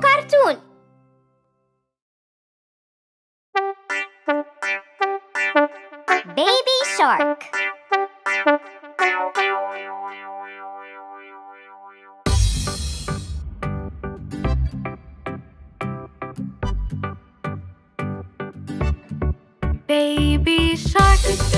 cartoon. Baby Shark Baby shark,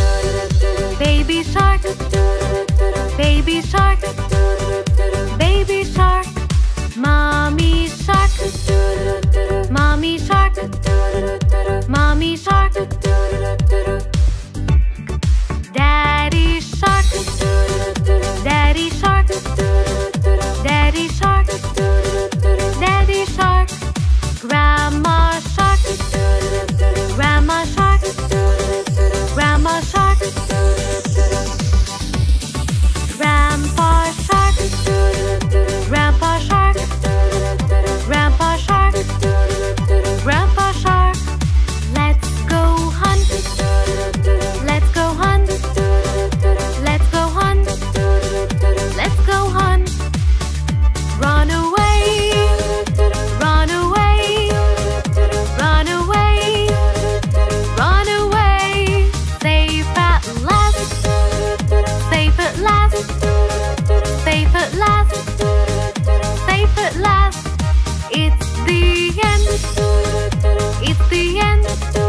me short. It's the end.